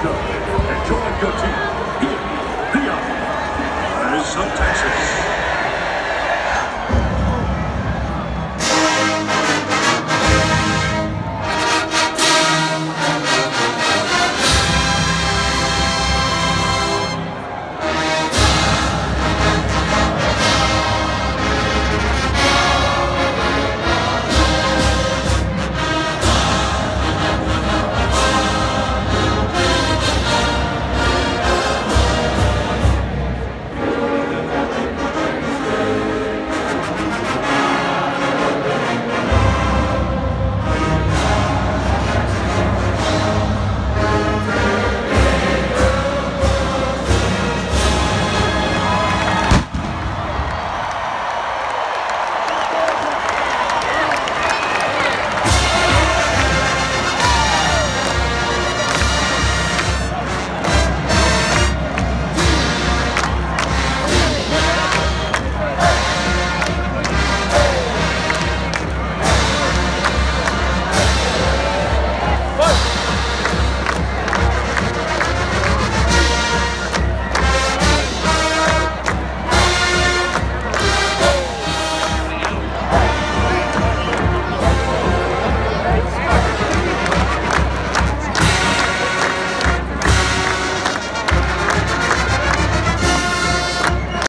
Alonso and Jordan Coutinho.